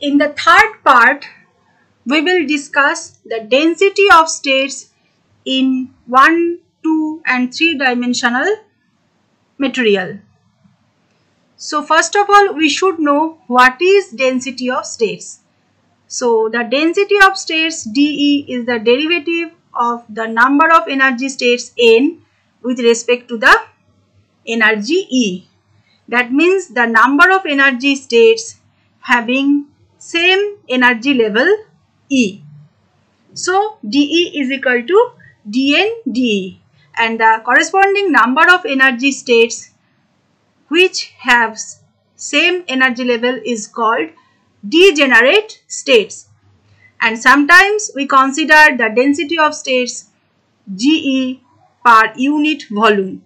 In the third part, we will discuss the density of states in 1, 2 and 3 dimensional material. So first of all, we should know what is density of states. So the density of states dE is the derivative of the number of energy states n with respect to the energy E. That means the number of energy states having same energy level E. So dE is equal to dN dE and the corresponding number of energy states which have same energy level is called degenerate states and sometimes we consider the density of states GE per unit volume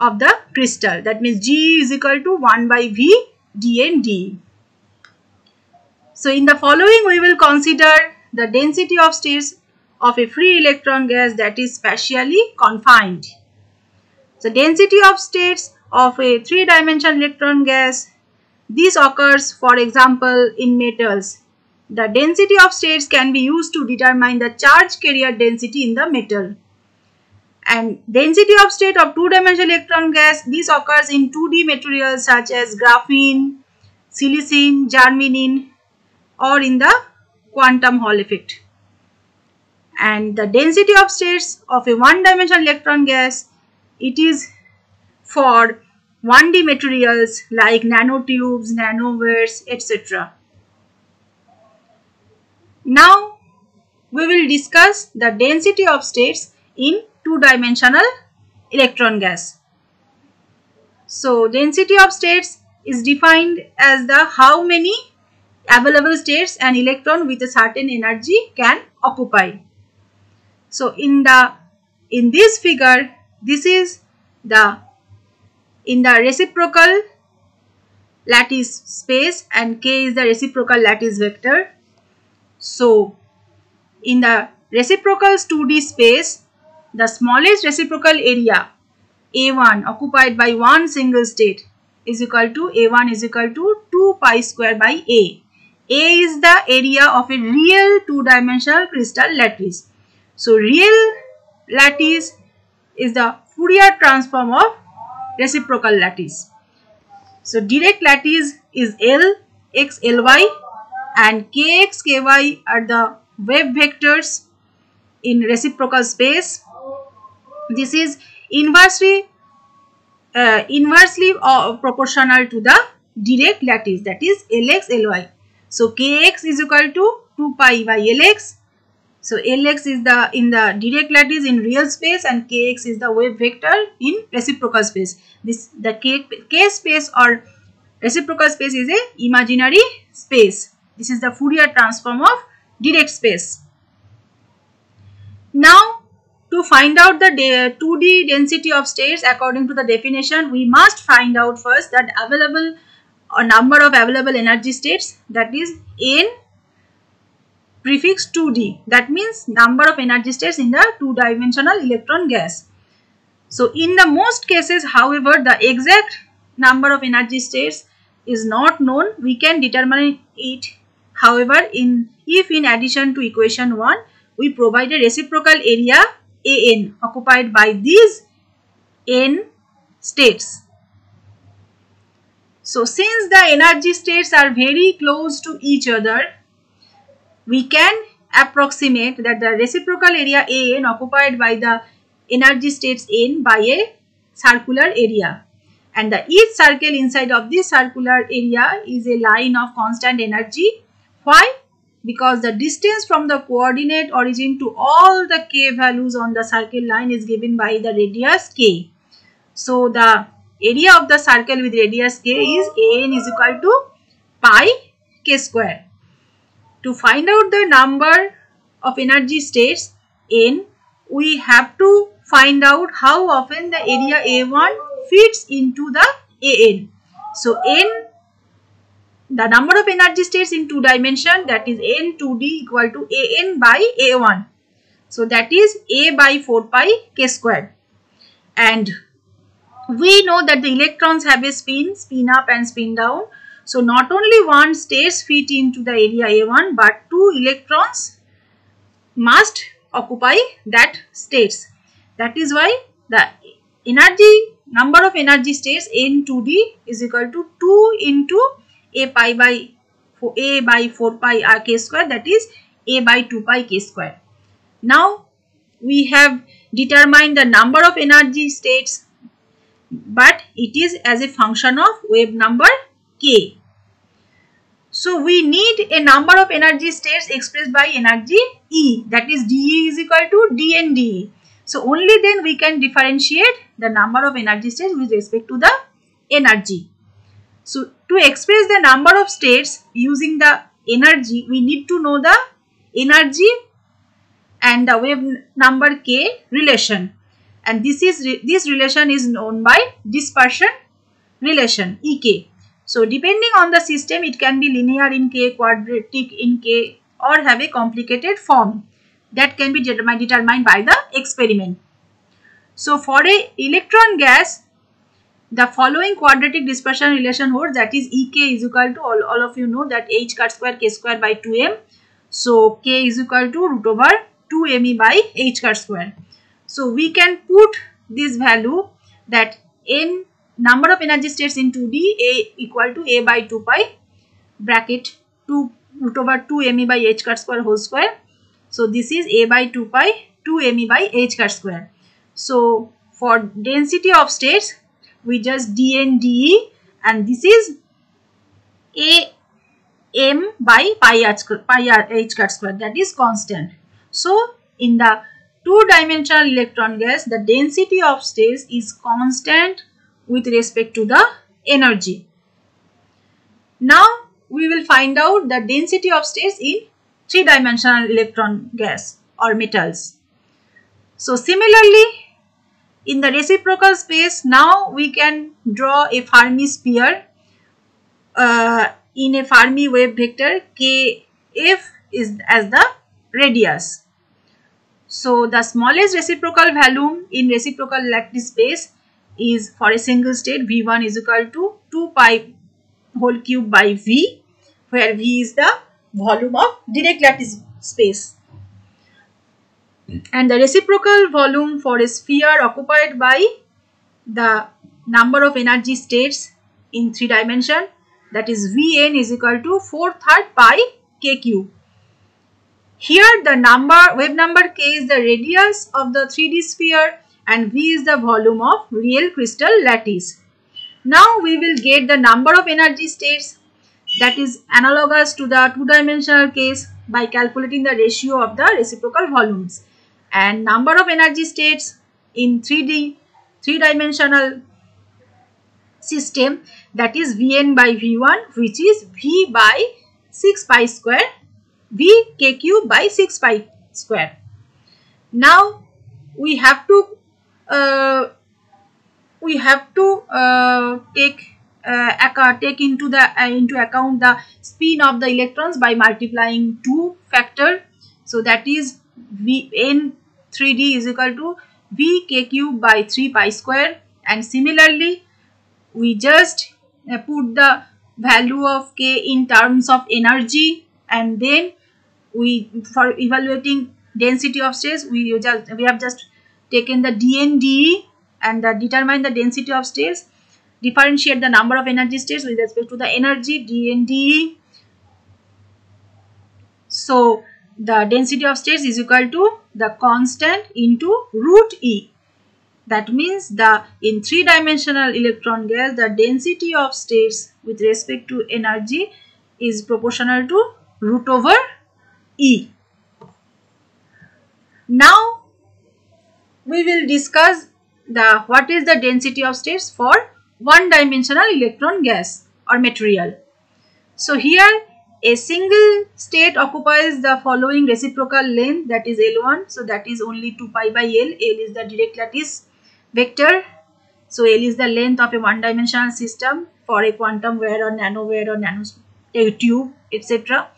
of the crystal that means G is equal to 1 by V dN dE. So in the following we will consider the density of states of a free electron gas that is spatially confined. So density of states of a three-dimensional electron gas this occurs for example in metals. The density of states can be used to determine the charge carrier density in the metal. And density of state of two-dimensional electron gas this occurs in 2D materials such as graphene, silicene, germanene or in the quantum Hall effect. And the density of states of a one-dimensional electron gas, it is for 1D materials like nanotubes, nanowires, etc. Now, we will discuss the density of states in two-dimensional electron gas. So, density of states is defined as the how many available states an electron with a certain energy can occupy. So in the in this figure this is the in the reciprocal lattice space and k is the reciprocal lattice vector. So in the reciprocal 2D space the smallest reciprocal area A1 occupied by one single state is equal to A1 is equal to 2 pi square by A. A is the area of a real two-dimensional crystal lattice. So, real lattice is the Fourier transform of reciprocal lattice. So, direct lattice is L, X, Ly and Kx, Ky are the wave vectors in reciprocal space. This is inversely uh, inversely uh, proportional to the direct lattice that is Lx, Ly. So kx is equal to 2 pi by lx. So lx is the in the direct lattice in real space and kx is the wave vector in reciprocal space. This the k, k space or reciprocal space is a imaginary space. This is the Fourier transform of direct space. Now to find out the 2D density of states according to the definition we must find out first that available a number of available energy states that is n prefix 2d that means number of energy states in the two dimensional electron gas. So in the most cases however the exact number of energy states is not known. We can determine it. However in if in addition to equation 1 we provide a reciprocal area an occupied by these n states so since the energy states are very close to each other, we can approximate that the reciprocal area AN occupied by the energy states N by a circular area. And the each circle inside of this circular area is a line of constant energy. Why? Because the distance from the coordinate origin to all the k values on the circle line is given by the radius k. So the area of the circle with radius k is an is equal to pi k square. To find out the number of energy states n, we have to find out how often the area A1 fits into the AN. So n, the number of energy states in two dimension that is n 2d equal to AN by A1. So that is A by 4 pi k square. And we know that the electrons have a spin, spin up and spin down. So not only one states fit into the area A1 but two electrons must occupy that states. That is why the energy number of energy states n2d is equal to 2 into a pi by a by 4 pi r k square that is a by 2 pi k square. Now we have determined the number of energy states but it is as a function of wave number k. So we need a number of energy states expressed by energy E that is dE is equal to dNdE. So only then we can differentiate the number of energy states with respect to the energy. So to express the number of states using the energy we need to know the energy and the wave number k relation and this is this relation is known by dispersion relation ek so depending on the system it can be linear in k quadratic in k or have a complicated form that can be determined, by the experiment. So for a electron gas the following quadratic dispersion relation holds that is ek is equal to all, all of you know that h cut square k square by 2m so k is equal to root over 2 me by h cut square so we can put this value that n number of energy states in 2D A equal to A by 2 pi bracket 2 root over 2 me by h cut square whole square. So this is A by 2 pi 2 me by h cut square. So for density of states we just dn dE and this is A m by pi h, pi h cut square that is constant. So in the two-dimensional electron gas, the density of states is constant with respect to the energy. Now, we will find out the density of states in three-dimensional electron gas or metals. So, similarly, in the reciprocal space, now we can draw a Fermi sphere uh, in a Fermi wave vector kf is as the radius so the smallest reciprocal volume in reciprocal lattice space is for a single state V1 is equal to 2 pi whole cube by V where V is the volume of direct lattice space. And the reciprocal volume for a sphere occupied by the number of energy states in 3 dimension that is Vn is equal to 4 third pi k cube here the number wave number k is the radius of the 3D sphere and V is the volume of real crystal lattice. Now we will get the number of energy states that is analogous to the two-dimensional case by calculating the ratio of the reciprocal volumes and number of energy states in 3D three-dimensional system that is Vn by V1 which is V by 6 pi square v k cube by 6 pi square. Now we have to uh, we have to uh, take uh, take into the uh, into account the spin of the electrons by multiplying two factor. So that is v n 3d is equal to v k cube by 3 pi square and similarly we just uh, put the value of k in terms of energy and then we for evaluating density of states we just we have just taken the dNdE and uh, determine the density of states differentiate the number of energy states with respect to the energy dNdE so the density of states is equal to the constant into root E. That means the in three dimensional electron gas the density of states with respect to energy is proportional to root over E. Now we will discuss the what is the density of states for one dimensional electron gas or material. So here a single state occupies the following reciprocal length that is L1 so that is only 2 pi by L. L is the direct lattice vector. So L is the length of a one dimensional system for a quantum wire or nanowire or nano tube etc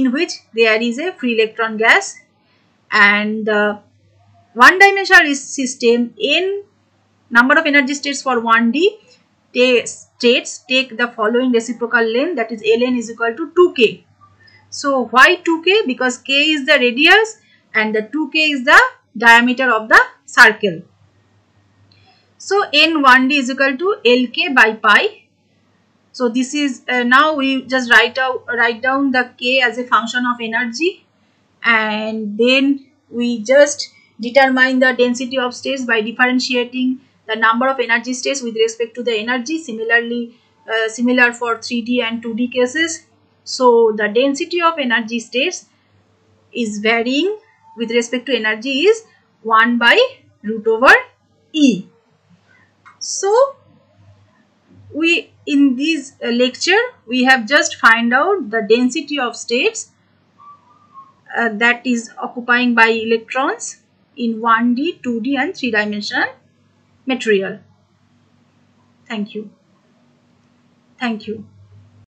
in which there is a free electron gas and uh, one dimensional system in number of energy states for 1D states take the following reciprocal length that is ln is equal to 2k. So why 2k? Because k is the radius and the 2k is the diameter of the circle. So n1d is equal to lk by pi. So this is uh, now we just write out write down the k as a function of energy and then we just determine the density of states by differentiating the number of energy states with respect to the energy. Similarly uh, similar for 3d and 2d cases. So the density of energy states is varying with respect to energy is 1 by root over e. So we in this uh, lecture we have just find out the density of states uh, that is occupying by electrons in 1D, 2D and 3 dimensional material. Thank you. Thank you.